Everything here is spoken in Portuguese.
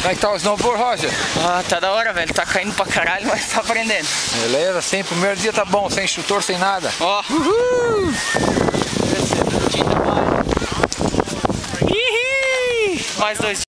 Como é que tá o snowboard, Roger? Ah, tá da hora, velho. Tá caindo pra caralho, mas tá aprendendo. Beleza, sim. Primeiro dia tá bom, sem instrutor, sem nada. Ó. Uhul! Mais dois